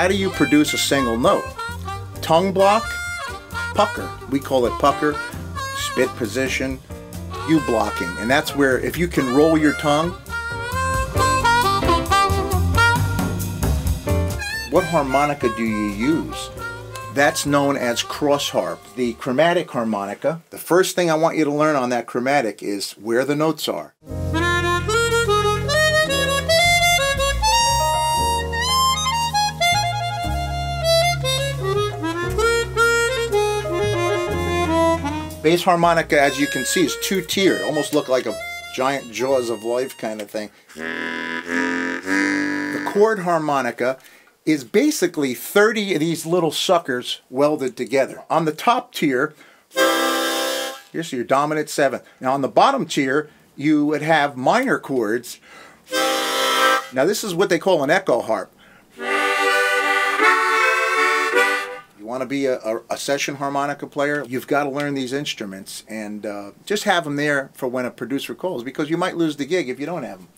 how do you produce a single note? Tongue block, pucker. We call it pucker, spit position, U blocking. And that's where if you can roll your tongue, what harmonica do you use? That's known as cross harp. The chromatic harmonica, the first thing I want you to learn on that chromatic is where the notes are. Bass harmonica, as you can see, is two-tiered. Almost look like a giant jaws of life kind of thing. The chord harmonica is basically 30 of these little suckers welded together. On the top tier, here's your dominant seventh. Now on the bottom tier, you would have minor chords. Now this is what they call an echo harp. Want to be a, a, a, session harmonica player, you've got to learn these instruments and uh, just have them there for when a producer calls because you might lose the gig if you don't have them.